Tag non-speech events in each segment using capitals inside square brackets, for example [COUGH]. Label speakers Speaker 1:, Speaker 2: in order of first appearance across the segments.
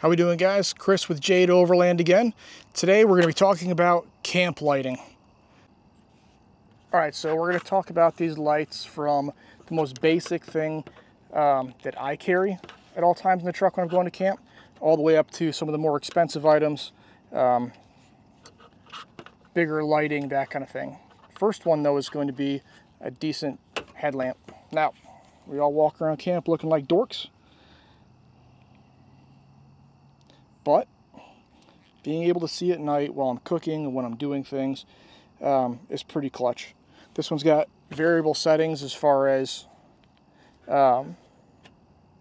Speaker 1: How we doing guys? Chris with Jade Overland again. Today we're going to be talking about camp lighting. Alright, so we're going to talk about these lights from the most basic thing um, that I carry at all times in the truck when I'm going to camp, all the way up to some of the more expensive items, um, bigger lighting, that kind of thing. First one though is going to be a decent headlamp. Now, we all walk around camp looking like dorks. But being able to see at night while I'm cooking and when I'm doing things um, is pretty clutch. This one's got variable settings as far as um,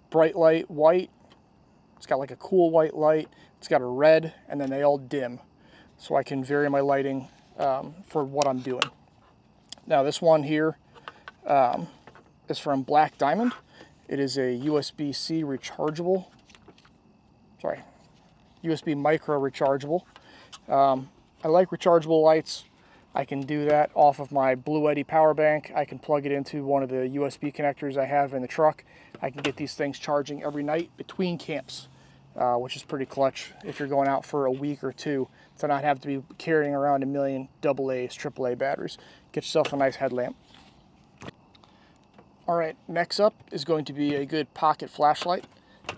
Speaker 1: bright light, white. It's got like a cool white light. It's got a red, and then they all dim. So I can vary my lighting um, for what I'm doing. Now this one here um, is from Black Diamond. It is a USB-C rechargeable, sorry, USB micro rechargeable. Um, I like rechargeable lights. I can do that off of my Bluetti power bank. I can plug it into one of the USB connectors I have in the truck. I can get these things charging every night between camps, uh, which is pretty clutch if you're going out for a week or two to not have to be carrying around a million AA's, AAA batteries. Get yourself a nice headlamp. All right, next up is going to be a good pocket flashlight.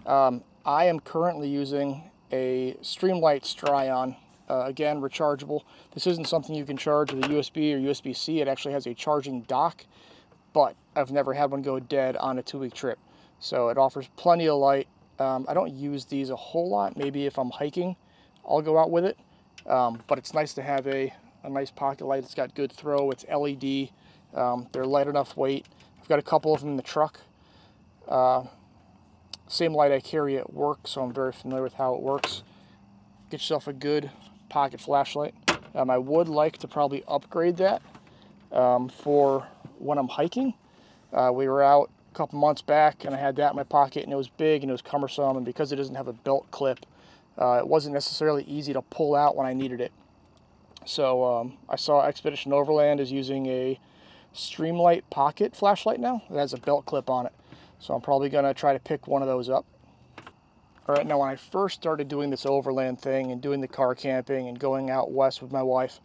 Speaker 1: Um, I am currently using a Streamlight Strion. Uh, again, rechargeable. This isn't something you can charge with a USB or USB-C. It actually has a charging dock, but I've never had one go dead on a two-week trip. So it offers plenty of light. Um, I don't use these a whole lot. Maybe if I'm hiking, I'll go out with it. Um, but it's nice to have a, a nice pocket light. It's got good throw. It's LED. Um, they're light enough weight. I've got a couple of them in the truck. Uh, same light I carry at work, so I'm very familiar with how it works. Get yourself a good pocket flashlight. Um, I would like to probably upgrade that um, for when I'm hiking. Uh, we were out a couple months back and I had that in my pocket and it was big and it was cumbersome and because it doesn't have a belt clip, uh, it wasn't necessarily easy to pull out when I needed it. So um, I saw Expedition Overland is using a Streamlight pocket flashlight now. It has a belt clip on it. So I'm probably going to try to pick one of those up. All right, now when I first started doing this overland thing and doing the car camping and going out west with my wife,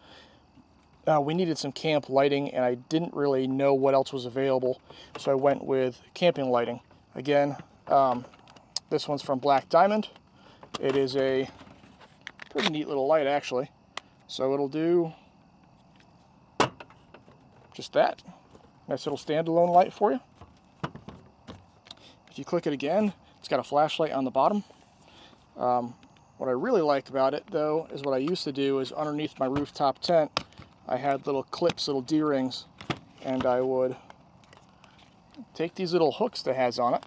Speaker 1: uh, we needed some camp lighting and I didn't really know what else was available. So I went with camping lighting. Again, um, this one's from Black Diamond. It is a pretty neat little light actually. So it'll do just that. Nice little standalone light for you. If you click it again, it's got a flashlight on the bottom. Um, what I really like about it, though, is what I used to do is underneath my rooftop tent, I had little clips, little D-rings, and I would take these little hooks that has on it.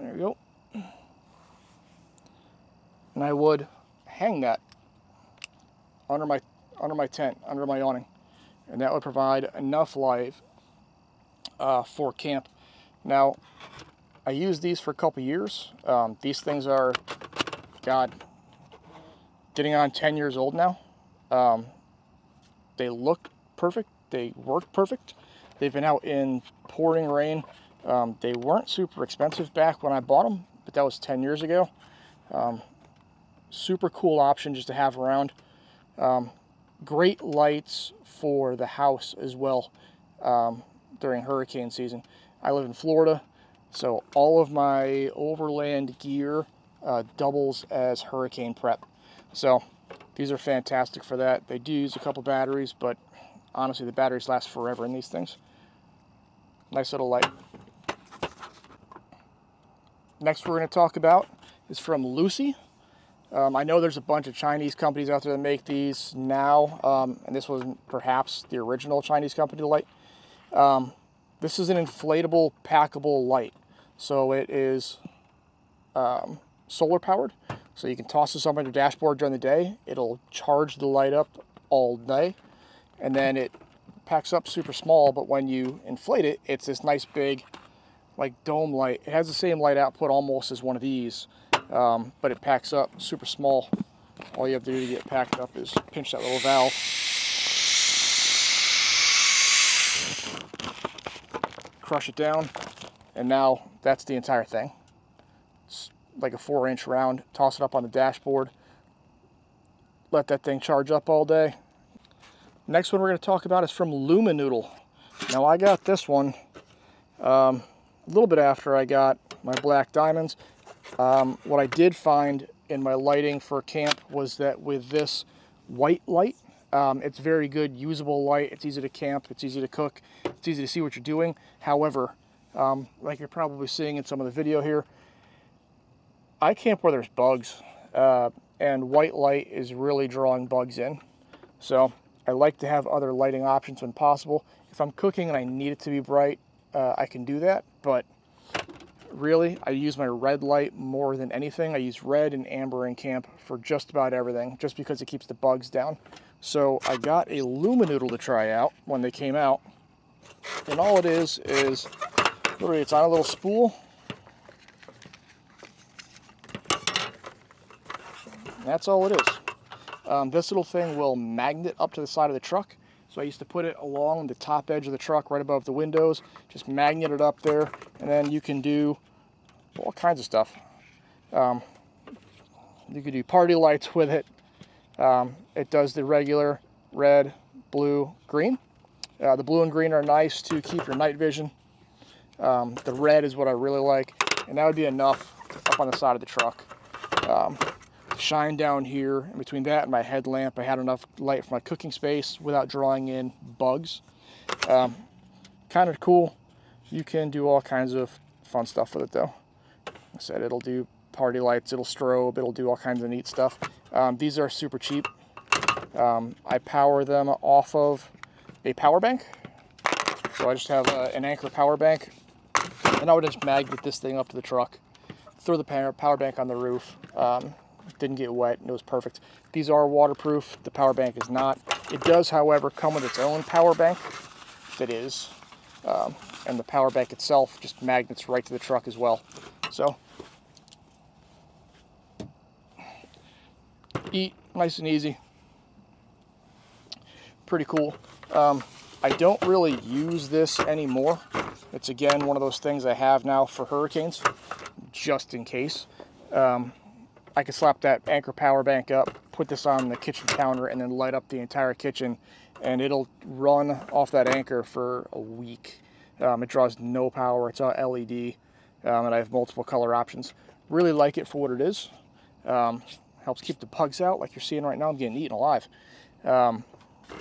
Speaker 1: There you go. And I would hang that under my under my tent, under my awning. And that would provide enough light uh, for camp. Now, I used these for a couple years. Um, these things are, God, getting on 10 years old now. Um, they look perfect. They work perfect. They've been out in pouring rain. Um, they weren't super expensive back when I bought them, but that was 10 years ago. Um, super cool option just to have around. Um, great lights for the house as well. Um, during hurricane season. I live in Florida, so all of my overland gear uh, doubles as hurricane prep. So these are fantastic for that. They do use a couple batteries, but honestly, the batteries last forever in these things. Nice little light. Next we're going to talk about is from Luci. Um, I know there's a bunch of Chinese companies out there that make these now, um, and this was perhaps the original Chinese company light. Um, this is an inflatable packable light. So it is um, solar powered. So you can toss this up on your dashboard during the day. It'll charge the light up all day. And then it packs up super small, but when you inflate it, it's this nice big like dome light. It has the same light output almost as one of these, um, but it packs up super small. All you have to do to get packed up is pinch that little valve crush it down, and now that's the entire thing. It's like a four inch round, toss it up on the dashboard, let that thing charge up all day. Next one we're going to talk about is from Luminoodle. Now I got this one um, a little bit after I got my black diamonds. Um, what I did find in my lighting for camp was that with this white light, um, it's very good, usable light. It's easy to camp, it's easy to cook, it's easy to see what you're doing. However, um, like you're probably seeing in some of the video here, I camp where there's bugs, uh, and white light is really drawing bugs in. So I like to have other lighting options when possible. If I'm cooking and I need it to be bright, uh, I can do that, but really, I use my red light more than anything. I use red and amber in camp for just about everything, just because it keeps the bugs down. So I got a Luminoodle to try out when they came out. And all it is, is literally it's on a little spool. that's all it is. Um, this little thing will magnet up to the side of the truck. So I used to put it along the top edge of the truck right above the windows, just magnet it up there, and then you can do all kinds of stuff. Um, you could do party lights with it. Um, it does the regular red, blue, green. Uh, the blue and green are nice to keep your night vision. Um, the red is what I really like, and that would be enough up on the side of the truck. Shine down here. In between that and my headlamp, I had enough light for my cooking space without drawing in bugs. Um, kind of cool. You can do all kinds of fun stuff with it though. I said it'll do party lights, it'll strobe, it'll do all kinds of neat stuff. Um, these are super cheap. Um, I power them off of a power bank. So I just have uh, an Anker power bank and I would just magnet this thing up to the truck, throw the power bank on the roof, um, didn't get wet and it was perfect. These are waterproof, the power bank is not. It does, however, come with its own power bank that is, um, and the power bank itself just magnets right to the truck as well. So, eat nice and easy. Pretty cool. Um, I don't really use this anymore. It's again one of those things I have now for hurricanes, just in case. Um, I can slap that Anker power bank up, put this on the kitchen counter, and then light up the entire kitchen, and it'll run off that Anker for a week. Um, it draws no power. It's all LED, um, and I have multiple color options. Really like it for what it is. Um, helps keep the bugs out, like you're seeing right now. I'm getting eaten alive. Um,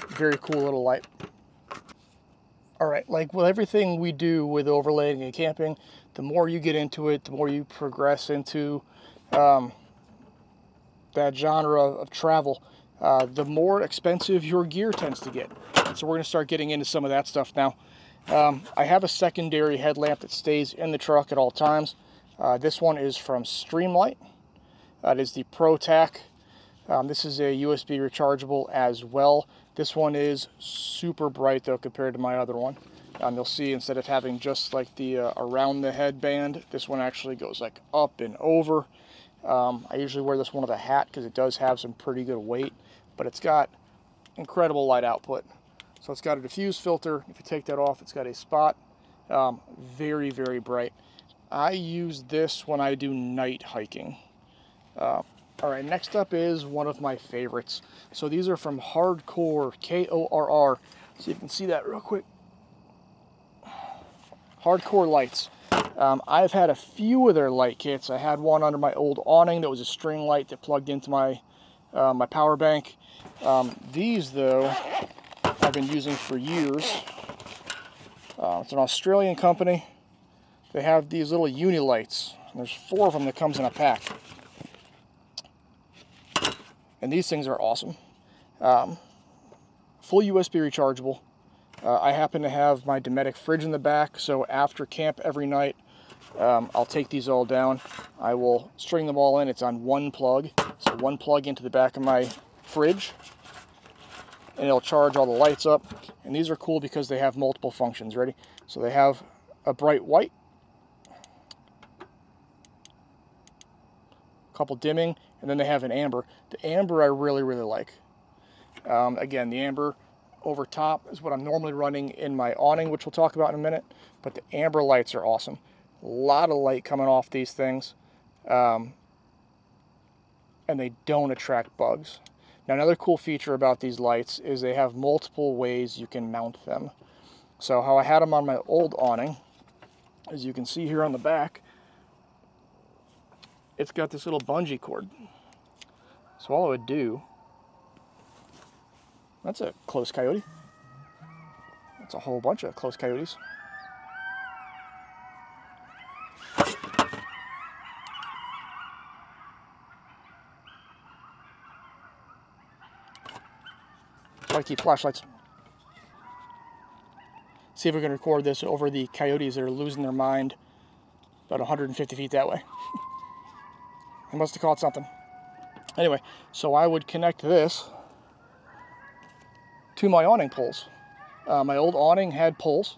Speaker 1: very cool little light. All right, like with everything we do with overlanding and camping, the more you get into it, the more you progress into um, that genre of travel, uh, the more expensive your gear tends to get. So we're going to start getting into some of that stuff now. Um, I have a secondary headlamp that stays in the truck at all times. Uh, this one is from Streamlight. That is the ProTac. Um, this is a USB rechargeable as well. This one is super bright though compared to my other one. Um, you'll see instead of having just like the uh, around the headband, this one actually goes like up and over. Um, I usually wear this one with a hat because it does have some pretty good weight, but it's got incredible light output. So it's got a diffuse filter. If you take that off, it's got a spot. Um, very, very bright. I use this when I do night hiking. Uh, all right, next up is one of my favorites. So these are from Hardkorr, K-O-R-R. So you can see that real quick. Hardkorr lights. Um, I've had a few of their light kits. I had one under my old awning that was a string light that plugged into my, uh, my power bank. Um, these, though, I've been using for years. Uh, it's an Australian company. They have these little uni lights. There's four of them that comes in a pack. And these things are awesome. Um, full USB rechargeable. Uh, I happen to have my Dometic fridge in the back, so after camp every night, um, I'll take these all down. I will string them all in. It's on one plug, so one plug into the back of my fridge, and it'll charge all the lights up. And these are cool because they have multiple functions. Ready? So they have a bright white, a couple dimming, and then they have an amber. The amber I really, really like. Um, again, the amber over top is what I'm normally running in my awning, which we'll talk about in a minute. But the amber lights are awesome. A lot of light coming off these things. um, and they don't attract bugs. Now another cool feature about these lights is they have multiple ways you can mount them. So how I had them on my old awning, as you can see here on the back, it's got this little bungee cord. So all I would do, that's a close coyote. That's a whole bunch of close coyotes. I keep flashlights. See if we can record this over the coyotes that are losing their mind about 150 feet that way. [LAUGHS] I must have caught something. Anyway, so I would connect this to my awning poles. Uh, my old awning had poles.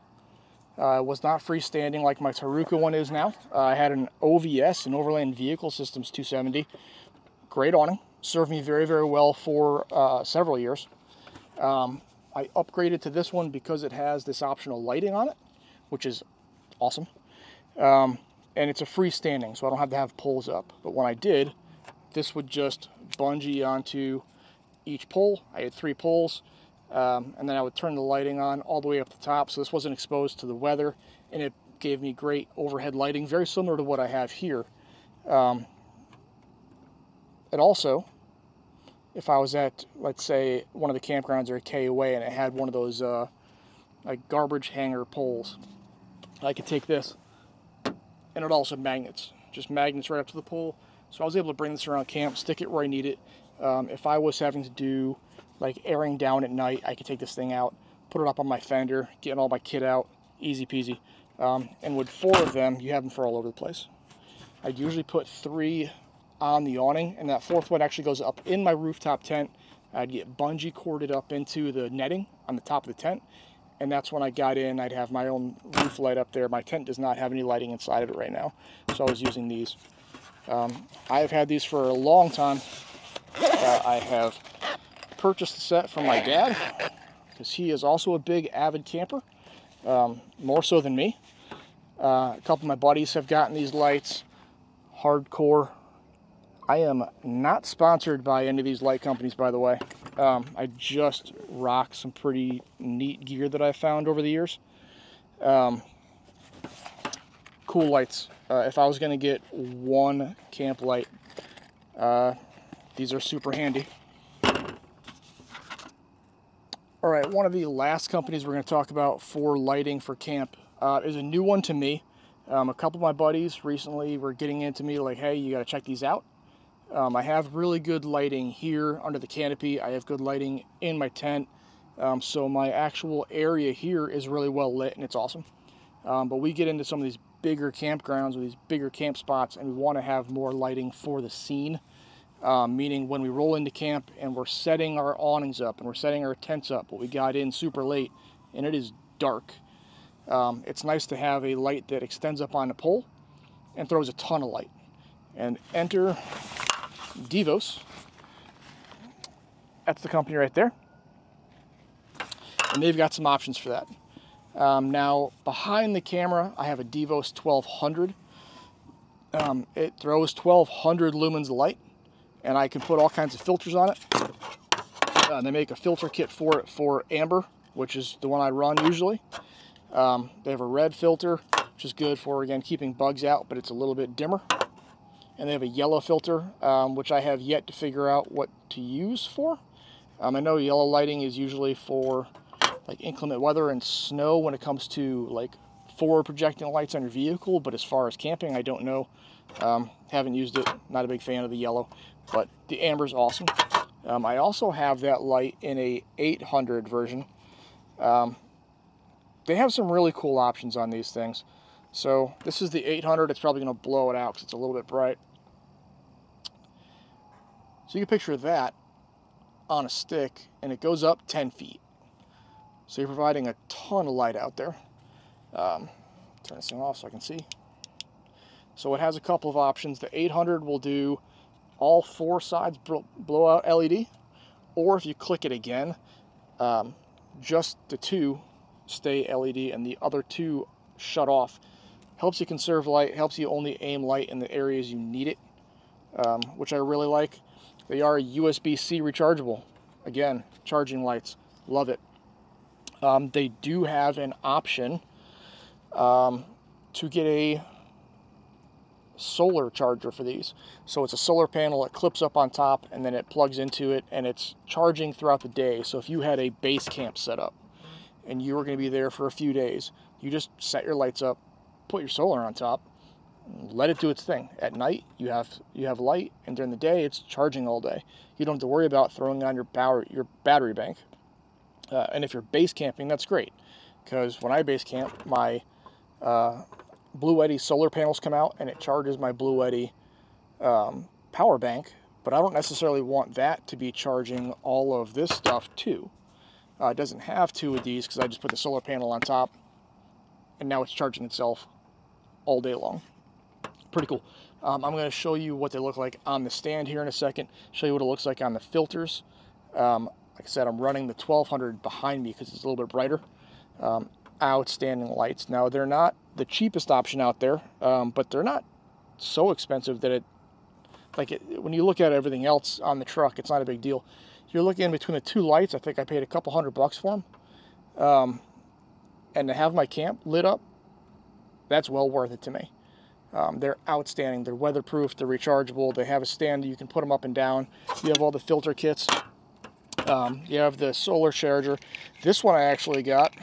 Speaker 1: Uh, was not freestanding like my Taruca one is now. Uh, I had an OVS, an Overland Vehicle Systems 270. Great awning. Served me very, very well for uh, several years. Um, I upgraded to this one because it has this optional lighting on it, which is awesome. Um, and it's a freestanding, so I don't have to have poles up. But when I did, this would just bungee onto each pole. I had three poles, um, and then I would turn the lighting on all the way up the top, so this wasn't exposed to the weather, and it gave me great overhead lighting, very similar to what I have here. Um, it also, if I was at, let's say, one of the campgrounds or a KOA, and it had one of those uh, like garbage hanger poles, I could take this and it also magnets, just magnets right up to the pole. So I was able to bring this around camp, stick it where I need it. Um, if I was having to do like airing down at night, I could take this thing out, put it up on my fender, getting all my kit out, easy peasy. Um, and with four of them, you have them for all over the place. I'd usually put three on the awning, and that fourth one actually goes up in my rooftop tent. I'd get bungee corded up into the netting on the top of the tent, and that's when I got in. I'd have my own roof light up there. My tent does not have any lighting inside of it right now, so I was using these. Um, I have had these for a long time. Uh, I have purchased the set from my dad because he is also a big avid camper, um, more so than me. Uh, a couple of my buddies have gotten these lights, Hardkorr. I am not sponsored by any of these light companies, by the way. Um, I just rock some pretty neat gear that I've found over the years. Um, cool lights. Uh, if I was going to get one camp light, uh, these are super handy. All right, one of the last companies we're going to talk about for lighting for camp uh, is a new one to me. Um, a couple of my buddies recently were getting into me like, hey, you got to check these out. Um, I have really good lighting here under the canopy. I have good lighting in my tent. Um, so my actual area here is really well lit and it's awesome. Um, but we get into some of these bigger campgrounds or these bigger camp spots and we want to have more lighting for the scene. Um, meaning when we roll into camp and we're setting our awnings up and we're setting our tents up, but we got in super late and it is dark. Um, it's nice to have a light that extends up on the pole and throws a ton of light. And enter Devos. That's the company right there. And they've got some options for that. Um, now, behind the camera, I have a Devos 1200. Um, it throws 1200 lumens of light, and I can put all kinds of filters on it. Uh, they make a filter kit for it for amber, which is the one I run usually. Um, they have a red filter, which is good for, again, keeping bugs out, but it's a little bit dimmer and they have a yellow filter, um, which I have yet to figure out what to use for. Um, I know yellow lighting is usually for like inclement weather and snow when it comes to like forward projecting lights on your vehicle, but as far as camping, I don't know. Um, haven't used it, not a big fan of the yellow, but the amber is awesome. Um, I also have that light in a 800 version. Um, they have some really cool options on these things. So this is the 800. It's probably going to blow it out because it's a little bit bright. So you can picture that on a stick and it goes up 10 feet. So you're providing a ton of light out there. Um, turn this thing off so I can see. So it has a couple of options. The 800 will do all four sides blow out LED, or if you click it again, um, just the two stay LED and the other two shut off helps you conserve light, helps you only aim light in the areas you need it, um, which I really like. They are USB-C rechargeable. Again, charging lights, love it. Um, they do have an option um, to get a solar charger for these. So it's a solar panel, it clips up on top and then it plugs into it and it's charging throughout the day. So if you had a base camp set up and you were going to be there for a few days, you just set your lights up, put your solar on top, let it do its thing. At night, you have you have light, and during the day, it's charging all day. You don't have to worry about throwing on your power your battery bank. Uh, and if you're base camping, that's great, because when I base camp, my uh, Bluetti solar panels come out and it charges my Bluetti um, power bank, but I don't necessarily want that to be charging all of this stuff too. Uh, it doesn't have two of these because I just put the solar panel on top and now it's charging itself all day long. Pretty cool. Um, I'm going to show you what they look like on the stand here in a second, show you what it looks like on the filters. Um, like I said, I'm running the 1200 behind me because it's a little bit brighter. Um, outstanding lights. Now, they're not the cheapest option out there, um, but they're not so expensive that it, like it, when you look at everything else on the truck, it's not a big deal. You're looking in between the two lights. I think I paid a couple hundred bucks for them. Um, and to have my camp lit up, that's well worth it to me. Um, they're outstanding. They're weatherproof. They're rechargeable. They have a stand you can put them up and down. You have all the filter kits. Um, you have the solar charger. This one I actually got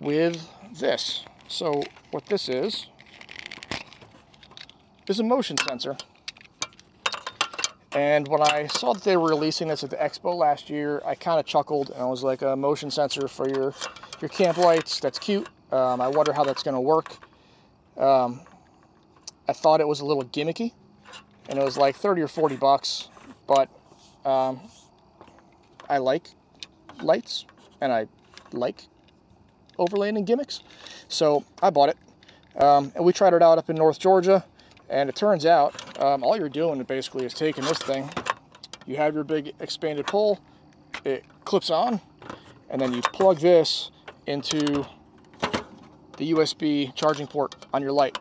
Speaker 1: with this. So what this is, is a motion sensor. And when I saw that they were releasing this at the expo last year, I kind of chuckled and I was like, a motion sensor for your, your camp lights, that's cute. Um, I wonder how that's gonna work. Um, I thought it was a little gimmicky and it was like 30 or 40 bucks, but um, I like lights and I like overlanding gimmicks. So I bought it. Um, and we tried it out up in North Georgia. And it turns out um, all you're doing basically is taking this thing. You have your big expanded pole. It clips on. And then you plug this into the USB charging port on your light.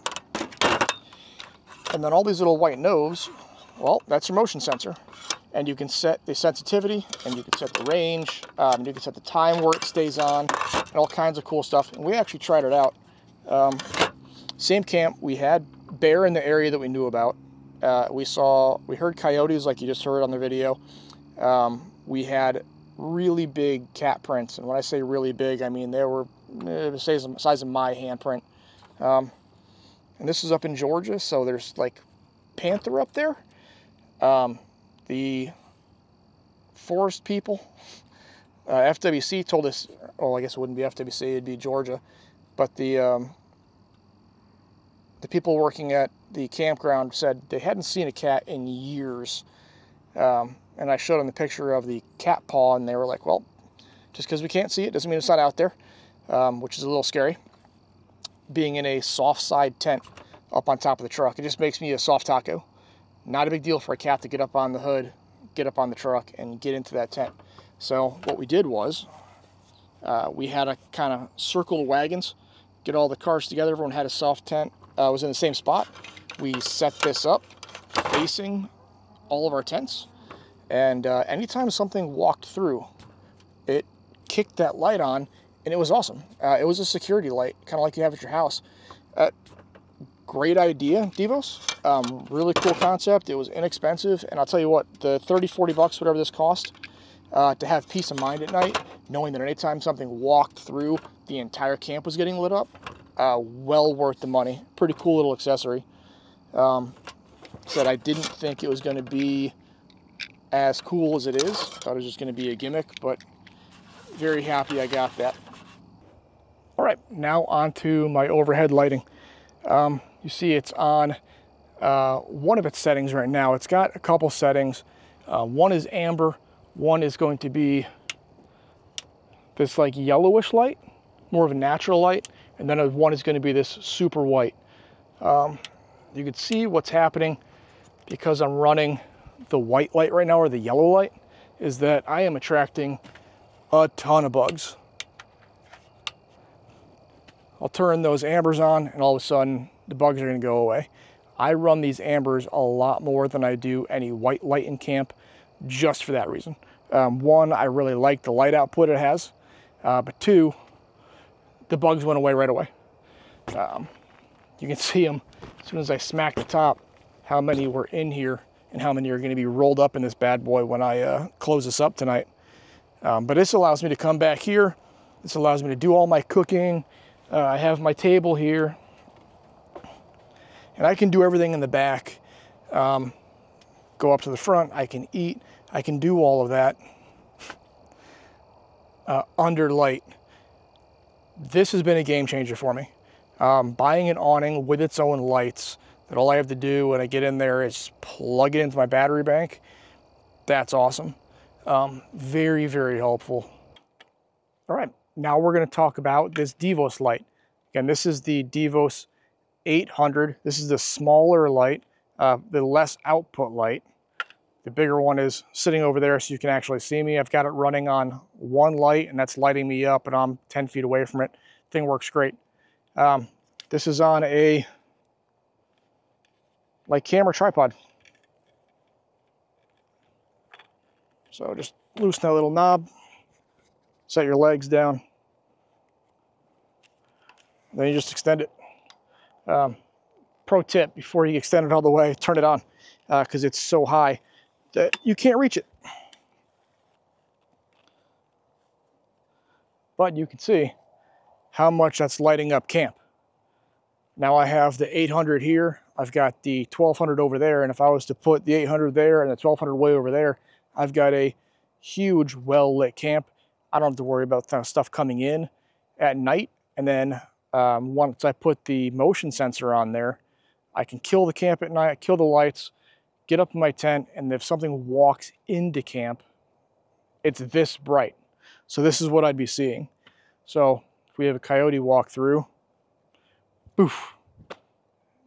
Speaker 1: And then all these little white knobs, well, that's your motion sensor and you can set the sensitivity and you can set the range um, you can set the time where it stays on and all kinds of cool stuff. And we actually tried it out. Um, same camp we had bear in the area that we knew about. Uh, we saw we heard coyotes like you just heard on the video. Um, we had really big cat prints. And when I say really big I mean they were eh, the size, size of my handprint. Um, and this is up in Georgia so there's like panther up there. Um, the forest people. Uh, FWC told us, well, I guess it wouldn't be FWC, it'd be Georgia, but the um, the people working at the campground said they hadn't seen a cat in years. Um, and I showed them the picture of the cat paw, and they were like, well, just because we can't see it doesn't mean it's not out there, um, which is a little scary. Being in a soft side tent up on top of the truck, it just makes me a soft taco. Not a big deal for a cat to get up on the hood, get up on the truck, and get into that tent. So what we did was uh, we had a kind of circle of wagons, get all the cars together. Everyone had a soft tent. Uh, was in the same spot. We set this up facing all of our tents. And uh, anytime something walked through, it kicked that light on and it was awesome. Uh, it was a security light, kind of like you have at your house. Uh, great idea, Devos. Um, really cool concept. It was inexpensive. And I'll tell you what, the 30, 40 bucks, whatever this cost, uh, to have peace of mind at night, knowing that anytime something walked through, the entire camp was getting lit up, uh, well worth the money. Pretty cool little accessory. Um, said I didn't think it was going to be as cool as it is. Thought it was just going to be a gimmick, but very happy I got that. All right, now on to my overhead lighting. Um, you see it's on uh, one of its settings right now. It's got a couple settings. Uh, one is amber, one is going to be this like yellowish light, more of a natural light, and then one is going to be this super white. Um, you can see what's happening because I'm running the white light right now or the yellow light is that I am attracting a ton of bugs. I'll turn those ambers on and all of a sudden the bugs are gonna go away. I run these ambers a lot more than I do any white light in camp just for that reason. Um, one, I really like the light output it has, uh, but two, the bugs went away right away. Um, you can [LAUGHS] see them as soon as I smack the top, how many were in here and how many are gonna be rolled up in this bad boy when I uh, close this up tonight. Um, but this allows me to come back here. This allows me to do all my cooking. Uh, I have my table here and I can do everything in the back. Um, go up to the front, I can eat, I can do all of that uh, under light. This has been a game changer for me. Um, buying an awning with its own lights that all I have to do when I get in there is plug it into my battery bank. That's awesome. Um, very, very helpful. All right, now we're gonna talk about this Devos light. Again, this is the Devos 800. This is the smaller light, uh, the less output light. The bigger one is sitting over there so you can actually see me. I've got it running on one light and that's lighting me up and I'm 10 feet away from it. Thing works great. Um, this is on a like camera tripod. So just loosen that little knob, set your legs down, then you just extend it. Um, pro tip, before you extend it all the way, turn it on because uh, it's so high that you can't reach it. But you can see how much that's lighting up camp. Now I have the 800 here, I've got the 1200 over there, and if I was to put the 800 there and the 1200 way over there, I've got a huge well-lit camp. I don't have to worry about stuff coming in at night, and then um, once I put the motion sensor on there, I can kill the camp at night, kill the lights, get up in my tent, and if something walks into camp, it's this bright. So this is what I'd be seeing. So if we have a coyote walk through, poof,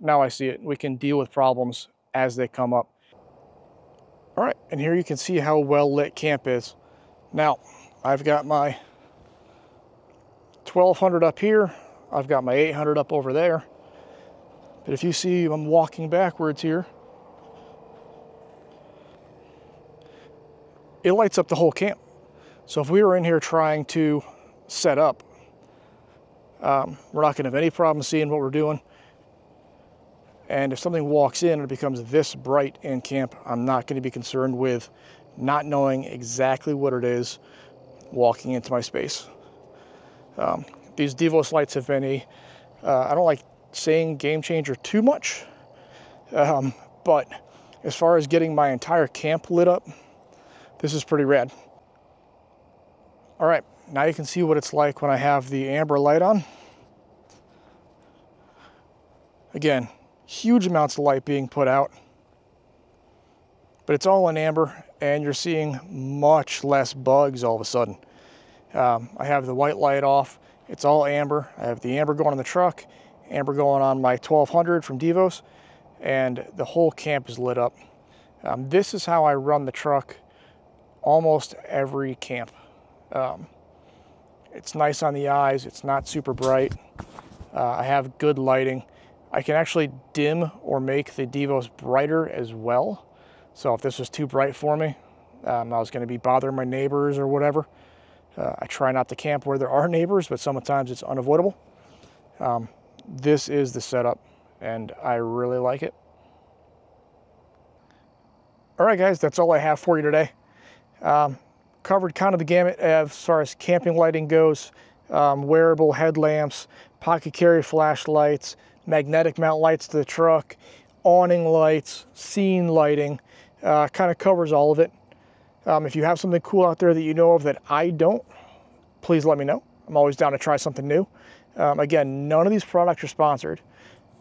Speaker 1: now I see it. We can deal with problems as they come up. All right, and here you can see how well lit camp is. Now, I've got my 1200 up here, I've got my 800 up over there. But if you see I'm walking backwards here, it lights up the whole camp. So if we were in here trying to set up, um, we're not gonna have any problem seeing what we're doing. And if something walks in and it becomes this bright in camp, I'm not gonna be concerned with not knowing exactly what it is walking into my space. Um, these Devos lights have been a uh, I don't like saying game changer too much, um, but as far as getting my entire camp lit up, this is pretty rad. All right, now you can see what it's like when I have the amber light on. Again, huge amounts of light being put out, but it's all in amber and you're seeing much less bugs all of a sudden. Um, I have the white light off it's all amber. I have the amber going on the truck, amber going on my 1200 from Devos, and the whole camp is lit up. Um, this is how I run the truck almost every camp. Um, it's nice on the eyes. It's not super bright. Uh, I have good lighting. I can actually dim or make the Devos brighter as well. So if this was too bright for me, um, I was going to be bothering my neighbors or whatever. Uh, I try not to camp where there are [LAUGHS] neighbors, but sometimes it's unavoidable. Um, this is the setup, and I really like it. All right, guys, that's all I have for you today. Um, covered kind of the gamut as far as camping lighting goes, um, wearable headlamps, pocket carry flashlights, magnetic mount lights to the truck, awning lights, scene lighting, uh, kind of covers all of it. Um, if you have something cool out there that you know of that I don't, please let me know. I'm always down to try something new. Um, again, none of these products are sponsored.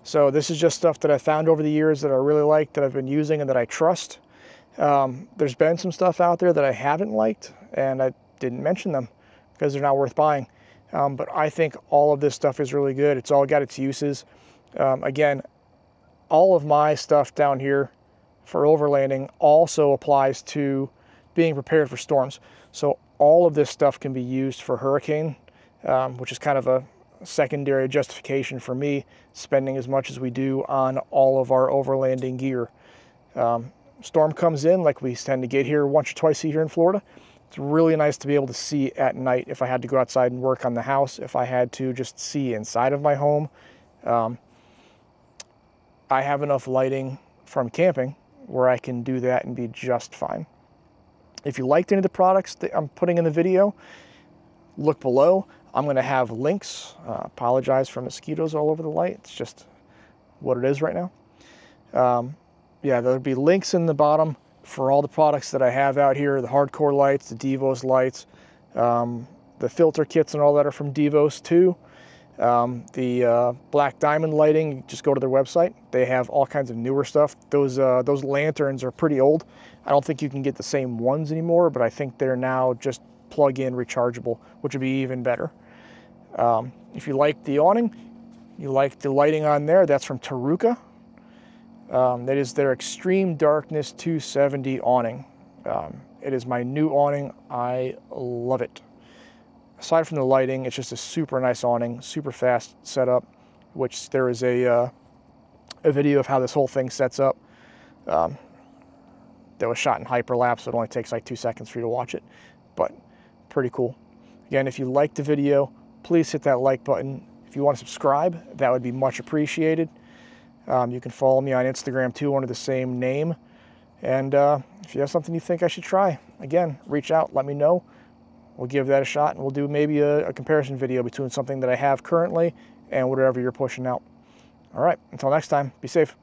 Speaker 1: So this is just stuff that I found over the years that I really like, that I've been using and that I trust. Um, there's been some stuff out there that I haven't liked and I didn't mention them because they're not worth buying. Um, but I think all of this stuff is really good. It's all got its uses. Um, again, all of my stuff down here for overlanding also applies to being prepared for storms. So all of this stuff can be used for hurricane, um, which is kind of a, secondary justification for me spending as much as we do on all of our overlanding gear. Um, storm comes in like we tend to get here once or twice a year in Florida. It's really nice to be able to see at night if I had to go outside and work on the house, if I had to just see inside of my home. Um, I have enough lighting from camping where I can do that and be just fine. If you liked any of the products that I'm putting in the video, look below. I'm going to have links. Uh, apologize for mosquitoes all over the light. It's just what it is right now. Um, yeah, there'll be links in the bottom for all the products that I have out here, the Hardkorr lights, the Devos lights, um, the filter kits and all that are from Devos too. Um, the uh, black diamond lighting, just go to their website. They have all kinds of newer stuff. Those uh, those lanterns are pretty old. I don't think you can get the same ones anymore, but I think they're now just plug-in rechargeable, which would be even better. Um, if you like the awning, you like the lighting on there, that's from Taruca. Um, that is their Extreme Darkness 270 awning. Um, it is my new awning. I love it. Aside from the lighting, it's just a super nice awning, super fast setup, which there is a, uh, a video of how this whole thing sets up. Um, that was shot in hyperlapse, so it only takes like two seconds for you to watch it, but pretty cool. Again, if you liked the video, please hit that like button. If you want to subscribe, that would be much appreciated. Um, you can follow me on Instagram too under the same name. And uh, if you have something you think I should try, again, reach out, let me know. We'll give that a shot and we'll do maybe a, a comparison video between something that I have currently and whatever you're pushing out. All right, until next time, be safe.